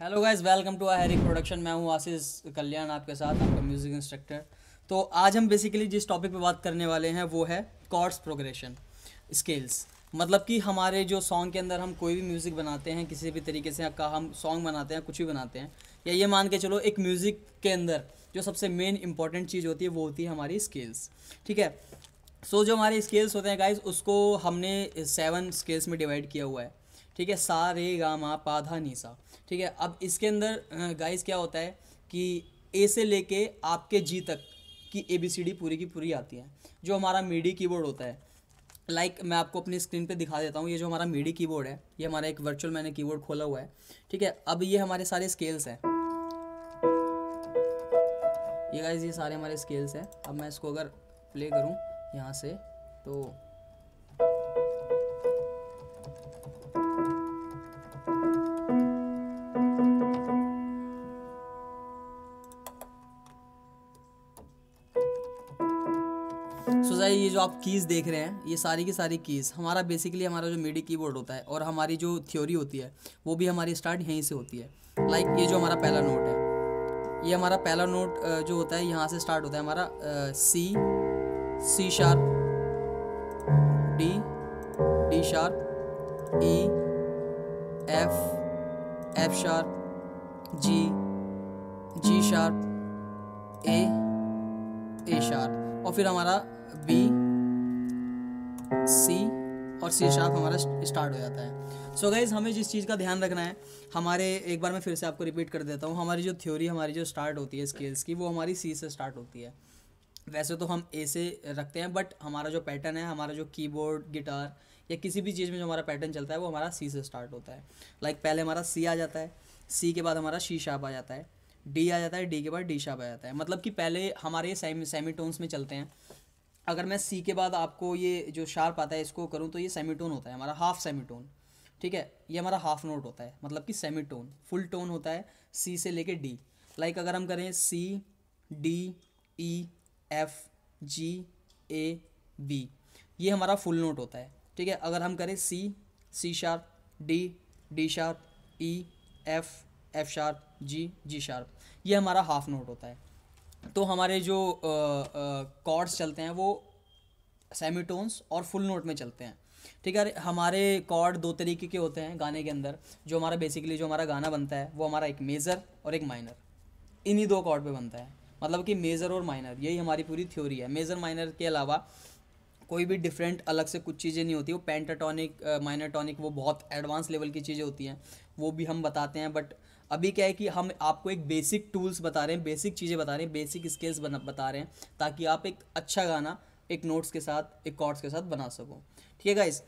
Hello guys welcome to हैरिक production मैं हूँ आशीष कल्याण आपके साथ आपका म्यूज़िक इंस्ट्रक्टर तो आज हम बेसिकली जिस टॉपिक पे बात करने वाले हैं वो है कॉर्ड्स प्रोग्रेशन स्केल्स मतलब कि हमारे जो सॉन्ग के अंदर हम कोई भी म्यूज़िक बनाते हैं किसी भी तरीके से का हम सॉन्ग बनाते हैं कुछ भी बनाते हैं या ये मान के चलो एक म्यूज़िक के अंदर जो सबसे मेन इंपॉर्टेंट चीज़ होती है वो होती है हमारी स्केल्स ठीक है? सो so, जो हमारे स्केल्स होते हैं गाइज़ उसको हमने सेवन स्केल्स में डिवाइड किया हुआ है. ठीक है सा रे गा मा पा धा नी सा। ठीक है अब इसके अंदर गाइस क्या होता है कि ए से लेके आपके जी तक की ए बी सी डी पूरी की पूरी आती है। जो हमारा मीडी कीबोर्ड होता है लाइक like, मैं आपको अपनी स्क्रीन पे दिखा देता हूँ ये जो हमारा मीडी कीबोर्ड है ये हमारा एक वर्चुअल मैंने कीबोर्ड खोला हुआ है। ठीक है अब ये हमारे सारे स्केल्स हैं। ये गाइज़ ये सारे हमारे स्केल्स हैं। अब मैं इसको अगर प्ले करूँ यहाँ से तो सो ये जो आप कीज़ देख रहे हैं, ये सारी की सारी कीज़ हमारा बेसिकली हमारा जो मीडी कीबोर्ड होता है और हमारी जो थ्योरी होती है, वो भी हमारी स्टार्ट यहीं से होती है। लाइक like ये जो हमारा पहला नोट है, ये हमारा पहला नोट जो होता है, यहाँ से स्टार्ट होता है हमारा C C sharp D D sharp E F F sharp G G sharp A A sharp और फिर हमारा बी सी और सी शार्प हमारा स्टार्ट हो जाता है। सो so गाइज़ हमें जिस चीज़ का ध्यान रखना है, हमारे एक बार मैं फिर से आपको रिपीट कर देता हूँ। हमारी जो थ्योरी हमारी जो स्टार्ट होती है स्केल्स की, वो हमारी सी से स्टार्ट होती है। वैसे तो हम ए से रखते हैं बट हमारा जो पैटर्न है, हमारा जो कीबोर्ड गिटार या किसी भी चीज़ में जो हमारा पैटर्न चलता है, वो हमारा सी से स्टार्ट होता है। लाइक like पहले हमारा सी आ जाता है सी के बाद हमारा शी शार्प आ जाता है डी आ जाता है डी के बाद डी शार्प आ जाता है। मतलब कि पहले हमारे सेमी सेमीटोन्स में चलते हैं। अगर मैं सी के बाद आपको ये जो शार्प आता है, इसको करूँ तो ये सेमीटोन होता है, हमारा हाफ़ सेमीटोन ठीक है? ये हमारा हाफ़ नोट होता है मतलब कि सेमीटोन फुल टोन होता है सी से लेके डी लाइक अगर हम करें C D E F G A B ये हमारा फुल नोट होता है, ठीक है? अगर हम करें C C sharp D D sharp E F F sharp G G sharp ये हमारा हाफ़ नोट होता है। तो हमारे जो कॉर्ड्स चलते हैं वो सेमीटोन्स और फुल नोट में चलते हैं। ठीक है, हमारे कॉर्ड दो तरीके के होते हैं गाने के अंदर। जो हमारा बेसिकली जो हमारा गाना बनता है, वो हमारा एक मेज़र और एक माइनर इन्हीं दो कॉर्ड पे बनता है। मतलब कि मेज़र और माइनर यही हमारी पूरी थ्योरी है। मेज़र माइनर के अलावा कोई भी डिफरेंट अलग से कुछ चीज़ें नहीं होती, वो पेंटाटॉनिक माइनर टॉनिक वो बहुत एडवांस लेवल की चीज़ें होती हैं, वो भी हम बताते हैं बट अभी क्या है कि हम आपको एक बेसिक टूल्स बता रहे हैं बेसिक चीज़ें बता रहे हैं बेसिक स्किल्स बता रहे हैं, ताकि आप एक अच्छा गाना एक नोट्स के साथ, एक कॉर्ड्स के साथ बना सको। ठीक है गाइज़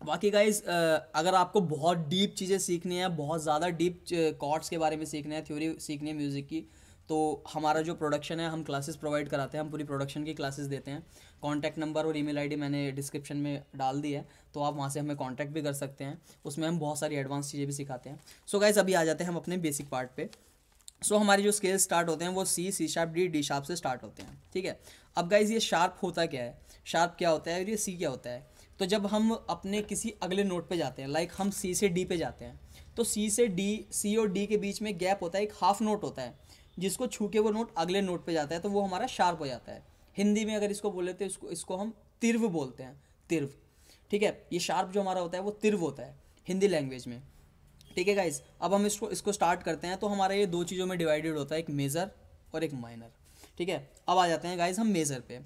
बाकी गाइज़ अगर आपको बहुत डीप चीज़ें सीखनी है, बहुत ज़्यादा डीप कॉर्ड्स के बारे में सीखना है थ्योरी सीखनी है म्यूज़िक की तो हमारा जो प्रोडक्शन है हम क्लासेस प्रोवाइड कराते हैं हम पूरी प्रोडक्शन की क्लासेस देते हैं। कॉन्टैक्ट नंबर और ईमेल आईडी मैंने डिस्क्रिप्शन में डाल दी है तो आप वहाँ से हमें कॉन्टैक्ट भी कर सकते हैं। उसमें हम बहुत सारी एडवांस चीज़ें भी सिखाते हैं। सो so गाइज़ अभी आ जाते हैं हम अपने बेसिक पार्ट पे। सो so, हमारी जो स्केल स्टार्ट होते हैं वो C C sharp D D sharp से स्टार्ट होते हैं ठीक है? अब गाइज़ ये शार्प होता क्या है? शार्प क्या होता है और ये सी क्या होता है? तो जब हम अपने किसी अगले नोट पे जाते हैं लाइक हम सी से डी पे जाते हैं तो सी से डी सी और डी के बीच में गैप होता है एक हाफ़ नोट होता है। जिसको छू के वो नोट अगले नोट पे जाता है तो वो हमारा शार्प हो जाता है। हिंदी में अगर इसको बोले तो इसको इसको हम तिरव बोलते हैं, तिरव। ठीक है? ये शार्प जो हमारा होता है, वो तिरव होता है, हिंदी लैंग्वेज में। ठीक है गाइज़ अब हम इसको इसको स्टार्ट करते हैं तो हमारा ये दो चीज़ों में डिवाइडेड होता है, एक मेज़र और एक माइनर ठीक है? अब आ जाते हैं गाइज़ हम मेज़र पे।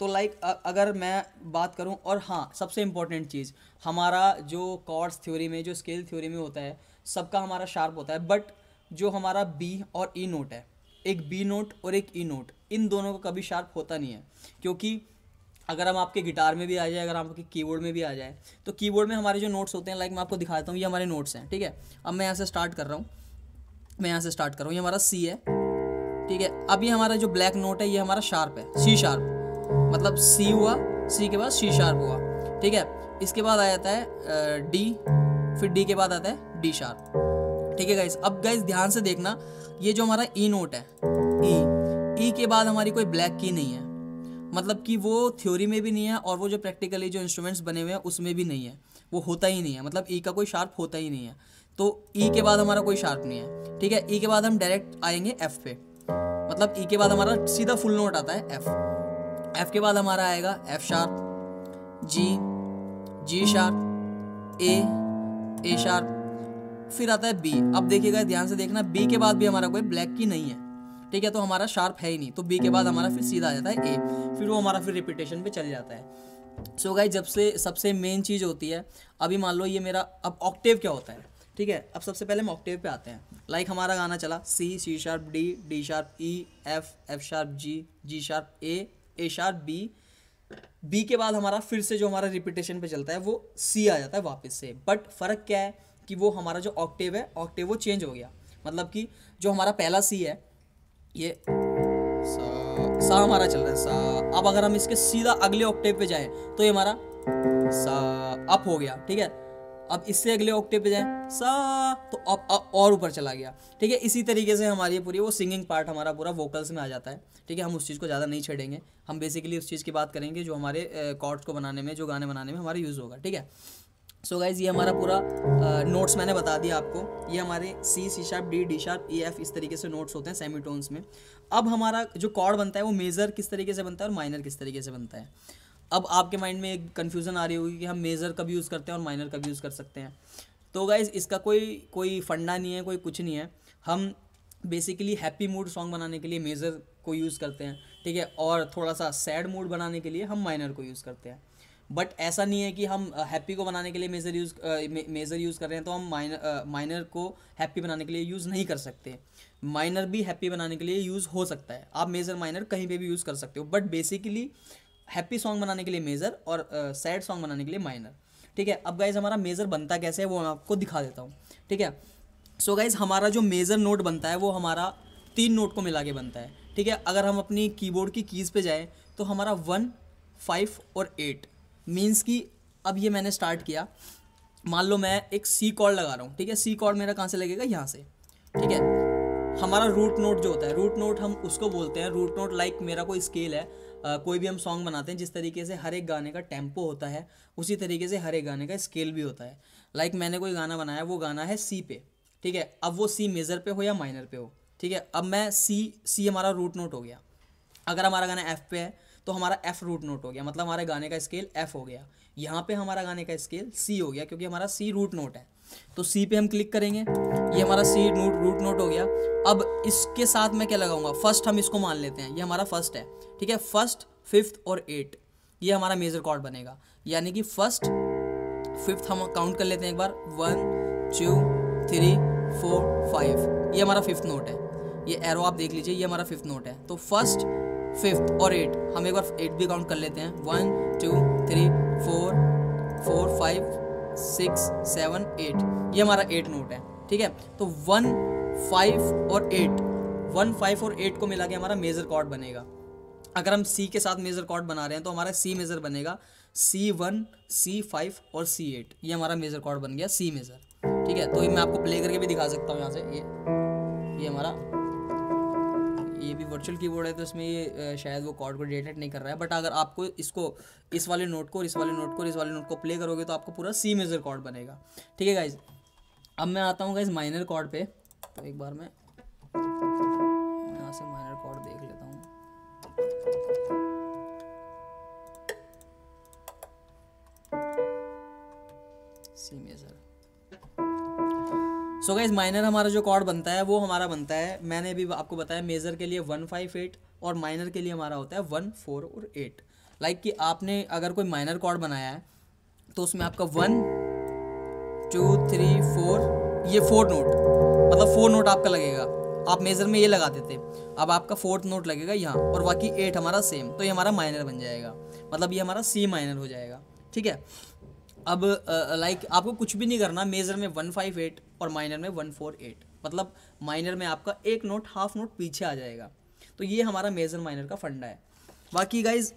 तो लाइक अगर मैं बात करूँ, और हाँ सबसे इम्पोर्टेंट चीज़, हमारा जो कॉर्ड्स थ्योरी में, जो स्केल थ्योरी में होता है, सबका हमारा शार्प होता है बट जो हमारा बी और ई e नोट है एक बी नोट और एक ई e नोट इन दोनों का कभी शार्प होता नहीं है। क्योंकि अगर हम आपके गिटार में भी आ जाए, अगर आपके कीबोर्ड में भी आ जाए तो कीबोर्ड में हमारे जो नोट्स होते हैं लाइक मैं आपको दिखा देता हूँ, ये हमारे नोट्स हैं, ठीक है? अब मैं यहाँ से स्टार्ट कर रहा हूँ। मैं यहाँ से स्टार्ट कर रहा हूँ। ये हमारा सी है, ठीक है? अब ये हमारा जो ब्लैक नोट है, ये हमारा शार्प है सी शार्प मतलब सी हुआ सी के बाद सी शार्प हुआ, ठीक है? इसके बाद आ जाता है डी फिर डी के बाद आता है डी शार्प ठीक है गाइस अब गाइस ध्यान से देखना ये जो हमारा ई e नोट है ई e, ई e के बाद हमारी कोई ब्लैक की नहीं है। मतलब कि वो थ्योरी में भी नहीं है और वो जो प्रैक्टिकली जो इंस्ट्रूमेंट्स बने हुए हैं उसमें भी नहीं है। वो होता ही नहीं है। मतलब ई का कोई शार्प होता ही नहीं है। तो ई के बाद हमारा कोई शार्प नहीं है। ठीक है? ई के बाद हम डायरेक्ट आएँगे एफ़ पे। मतलब ई के बाद हमारा सीधा फुल नोट आता है एफ़ एफ़ के बाद हमारा आएगा F sharp G G sharp A A sharp फिर आता है बी अब देखिएगा, ध्यान से देखना बी के बाद भी हमारा कोई ब्लैक की नहीं है। ठीक है तो हमारा शार्प है ही नहीं। तो बी के बाद हमारा फिर सीधा आ जाता है ए फिर वो हमारा फिर रिपीटेशन पे चल जाता है। सो so गाइस जब से, सबसे मेन चीज़ होती है, अभी मान लो ये मेरा, अब ऑक्टेव क्या होता है? ठीक है, अब सबसे पहले हम ऑक्टेव पे आते हैं। लाइक like हमारा गाना चला C C sharp D D sharp E F F sharp G G sharp A A sharp B B के बाद हमारा फिर से जो हमारा रिपीटेशन पे चलता है, वो सी आ जाता है वापस से। बट फ़र्क क्या है? कि वो हमारा जो ऑक्टेव है ऑक्टेव वो चेंज हो गया। मतलब कि जो हमारा पहला सी है ये सा, सा हमारा चल रहा है सा। अब अगर हम इसके सीधा अगले ऑक्टेव पे जाएँ तो ये हमारा सा अप हो गया ठीक है? अब इससे अगले ऑक्टेव पे जाएँ सा तो अब, अब और ऊपर चला गया ठीक है? इसी तरीके से हमारी पूरी वो सिंगिंग पार्ट हमारा पूरा वोकल्स में आ जाता है ठीक है? हम उस चीज़ को ज़्यादा नहीं छेड़ेंगे। हम बेसिकली उस चीज़ की बात करेंगे जो हमारे कॉर्ड्स को बनाने में जो गाने बनाने में हमारा यूज़ होगा ठीक है? सो गाइज़ ये हमारा पूरा नोट्स मैंने बता दिया आपको। ये हमारे C C sharp D D sharp E F इस तरीके से नोट्स होते हैं सेमीटोन्स में। अब हमारा जो कॉर्ड बनता है वो मेज़र किस तरीके से बनता है और माइनर किस तरीके से बनता है। अब आपके माइंड में एक कन्फ्यूज़न आ रही होगी कि हम मेज़र कब यूज़ करते हैं और माइनर कब यूज़ कर सकते हैं। तो गाइज़ इसका कोई कोई फंडा नहीं है, कोई कुछ नहीं है। हम बेसिकली हैप्पी मूड सॉन्ग बनाने के लिए मेज़र को यूज़ करते हैं, ठीक है? और थोड़ा सा सैड मूड बनाने के लिए हम माइनर को यूज़ करते हैं। बट ऐसा नहीं है कि हम हैप्पी को बनाने के लिए मेज़र यूज़ मेज़र यूज़ कर रहे हैं तो हम माइनर माइनर को हैप्पी बनाने के लिए यूज़ नहीं कर सकते। माइनर भी हैप्पी बनाने के लिए यूज़ हो सकता है। आप मेज़र माइनर कहीं पे भी यूज़ कर सकते हो। बट बेसिकली हैप्पी सॉन्ग बनाने के लिए मेज़र और सैड सॉन्ग बनाने के लिए माइनर ठीक है? अब गाइज़ हमारा मेज़र बनता कैसे है, वो मैं आपको दिखा देता हूँ। ठीक है? सो गाइज़ हमारा जो मेज़र नोट बनता है, वो हमारा तीन नोट को मिला के बनता है। ठीक है? अगर हम अपनी कीबोर्ड की कीज़ पे जाएँ तो हमारा वन फाइव और एट मीन्स कि अब ये मैंने स्टार्ट किया। मान लो मैं एक सी कॉर्ड लगा रहा हूँ ठीक है? सी कॉर्ड मेरा कहाँ से लगेगा? यहाँ से ठीक है? हमारा रूट नोट जो होता है रूट नोट हम उसको बोलते हैं। रूट नोट लाइक मेरा कोई स्केल है आ, कोई भी हम सॉन्ग बनाते हैं जिस तरीके से हर एक गाने का टेंपो होता है उसी तरीके से हर एक गाने का स्केल भी होता है। लाइक मैंने कोई गाना बनाया वो गाना है सी पे ठीक है? अब वो सी मेज़र पे हो या माइनर पे हो ठीक है? अब मैं सी सी हमारा रूट नोट हो गया। अगर हमारा गाना एफ़ पे है तो हमारा एफ़ रूट नोट हो गया। मतलब हमारे गाने का स्केल एफ़ हो गया। यहाँ पे हमारा गाने का स्केल सी हो गया, क्योंकि हमारा सी रूट नोट है। तो सी पे हम क्लिक करेंगे। ये हमारा सी नोट रूट नोट हो गया। अब इसके साथ मैं क्या लगाऊँगा? फ़र्स्ट हम इसको मान लेते हैं। ये हमारा फ़र्स्ट है। ठीक है? फ़र्स्ट फिफ्थ और एट ये हमारा मेजर कॉर्ड बनेगा। यानी कि फ़र्स्ट फिफ्थ हम काउंट कर लेते हैं एक बार। One two three four five ये हमारा फिफ्थ नोट है। ये एरो आप देख लीजिए। ये हमारा फिफ्थ नोट है। तो फ़र्स्ट फिफ्थ और एट। हम एक बार एट भी काउंट कर लेते हैं। One two three four four five six seven eight ये हमारा एट नोट है, ठीक है? तो वन फाइव और एट वन फाइव और एट को मिला के हमारा मेजर कॉर्ड बनेगा। अगर हम सी के साथ मेजर कॉर्ड बना रहे हैं तो हमारा सी मेजर बनेगा। सी वन सी फाइव और सी एट ये हमारा मेजर कॉर्ड बन गया सी मेजर ठीक है? तो ये मैं आपको प्ले करके भी दिखा सकता हूँ यहाँ से। ये ये हमारा ये भी वर्चुअल कीबोर्ड है तो इसमें ये शायद वो कॉर्ड को डिटेक्ट नहीं कर रहा है बट अगर आपको इसको, इस वाले नोट को इस वाले नोट को इस वाले नोट को प्ले करोगे तो आपको पूरा सी मेजर कॉर्ड बनेगा। ठीक है गाइज़ अब मैं आता हूँ गाइज़ माइनर कॉर्ड पे। तो एक बार मैं यहाँ से माइनर कॉर्ड देख लेता हूँ। C major so guys minor हमारा जो कॉर्ड बनता है, वो हमारा बनता है, मैंने भी आपको बताया मेजर के लिए वन फाइव एट और माइनर के लिए हमारा होता है वन फोर और एट लाइक कि आपने अगर कोई माइनर कॉर्ड बनाया है तो उसमें आपका वन टू थ्री फोर ये फोर नोट मतलब फोर नोट आपका लगेगा। आप मेजर में ये लगा देते, अब आपका फोर्थ नोट लगेगा यहाँ, और बाकी एट हमारा सेम तो ये हमारा माइनर बन जाएगा। मतलब ये हमारा सी माइनर हो जाएगा, ठीक है? अब लाइक आपको कुछ भी नहीं करना मेजर में वन फाइव एट और माइनर में वन फोर एट मतलब माइनर में आपका एक नोट हाफ़ नोट पीछे आ जाएगा। तो ये हमारा मेजर माइनर का फंडा है। बाकी गाइज़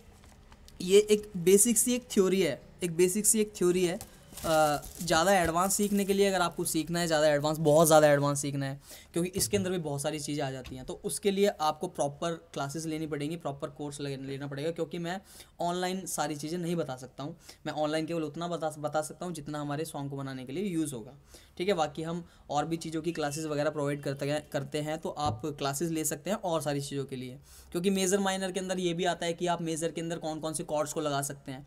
ये एक बेसिक सी एक थ्योरी है। एक बेसिक सी एक थ्योरी है। ज़्यादा एडवांस सीखने के लिए अगर आपको सीखना है, ज़्यादा एडवांस बहुत ज़्यादा एडवांस सीखना है, क्योंकि इसके अंदर भी बहुत सारी चीज़ें आ जाती हैं। तो उसके लिए आपको प्रॉपर क्लासेस लेनी पड़ेंगी प्रॉपर कोर्स लेना पड़ेगा, क्योंकि मैं ऑनलाइन सारी चीज़ें नहीं बता सकता हूँ। मैं ऑनलाइन केवल उतना बता बता सकता हूँ जितना हमारे सॉन्ग को बनाने के लिए यूज़ होगा। ठीक है, बाकी हम और भी चीज़ों की क्लासेस वगैरह प्रोवाइड करते हैं करते हैं तो आप क्लासेस ले सकते हैं और सारी चीज़ों के लिए। क्योंकि मेजर माइनर के अंदर ये भी आता है कि आप मेजर के अंदर कौन कौन से कॉर्ड्स को लगा सकते हैं।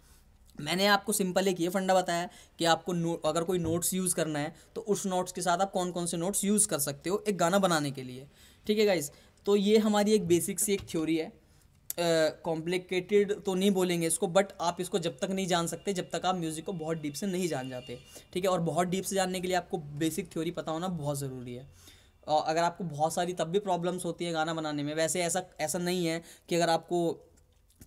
मैंने आपको सिंपल एक ये फंडा बताया कि आपको नोट अगर कोई नोट्स यूज़ करना है तो उस नोट्स के साथ आप कौन कौन से नोट्स यूज़ कर सकते हो एक गाना बनाने के लिए। ठीक है गाइज़ तो ये हमारी एक बेसिक सी एक थ्योरी है। कॉम्प्लिकेटेड uh, तो नहीं बोलेंगे इसको बट आप इसको जब तक नहीं जान सकते जब तक आप म्यूज़िक को बहुत डीप से नहीं जान जाते। ठीक है? और बहुत डीप से जानने के लिए आपको बेसिक थ्योरी पता होना बहुत ज़रूरी है। और अगर आपको बहुत सारी तब भी प्रॉब्लम्स होती है गाना बनाने में वैसे ऐसा ऐसा नहीं है कि अगर आपको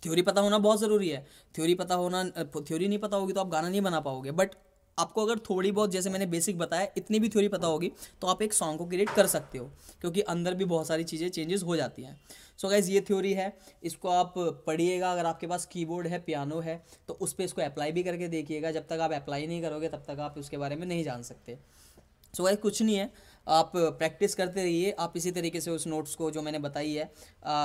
थ्योरी पता होना बहुत ज़रूरी है। थ्योरी पता होना थ्योरी नहीं पता होगी तो आप गाना नहीं बना पाओगे। बट आपको अगर थोड़ी बहुत, जैसे मैंने बेसिक बताया, इतनी भी थ्योरी पता होगी तो आप एक सॉन्ग को क्रिएट कर सकते हो, क्योंकि अंदर भी बहुत सारी चीज़ें चेंजेस हो जाती हैं। सो so गाइज़ ये थ्योरी है। इसको आप पढ़िएगा, अगर आपके पास कीबोर्ड है पियानो है तो उस पर इसको अप्लाई भी करके देखिएगा। जब तक आप अप्लाई नहीं करोगे, तब तक आप उसके बारे में नहीं जान सकते। सो so गाइज़ कुछ नहीं है। आप प्रैक्टिस करते रहिए। आप इसी तरीके से उस नोट्स को जो मैंने बताई है।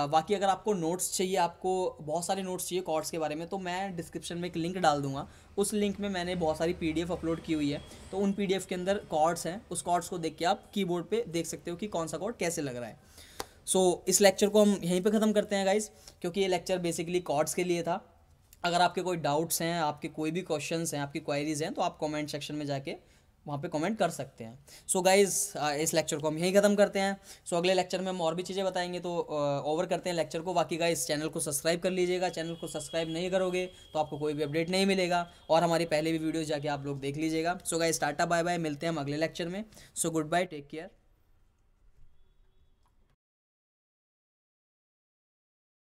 बाकी अगर आपको नोट्स चाहिए आपको बहुत सारे नोट्स चाहिए कॉर्ड्स के बारे में तो मैं डिस्क्रिप्शन में एक लिंक डाल दूँगा। उस लिंक में मैंने बहुत सारी पीडीएफ अपलोड की हुई है। तो उन पीडीएफ के अंदर कॉर्ड्स हैं। उस कॉर्ड्स को देख के आप कीबोर्ड पे देख सकते हो कि कौन सा कॉर्ड कैसे लग रहा है। सो so, इस लेक्चर को हम यहीं पे ख़त्म करते हैं गाइज़ क्योंकि ये लेक्चर बेसिकली कॉर्ड्स के लिए था। अगर आपके कोई डाउट्स हैं आपके कोई भी क्वेश्चंस हैं आपकी क्वायरीज़ हैं तो आप कमेंट सेक्शन में जाके वहाँ पे कमेंट कर सकते हैं। सो so गाइज़ इस लेक्चर को हम यहीं ख़त्म करते हैं। सो so, अगले लेक्चर में हम और भी चीज़ें बताएँगे तो ओवर करते हैं लेक्चर को। बाकी गाइज़ चैनल को सब्सक्राइब कर लीजिएगा। चैनल को सब्सक्राइब नहीं करोगे तो आपको कोई भी अपडेट नहीं मिलेगा। और हमारी पहले भी वीडियोज़ जाके आप लोग देख लीजिएगा। So guys tata bye bye मिलते हैं हम अगले लेक्चर में। So good bye take care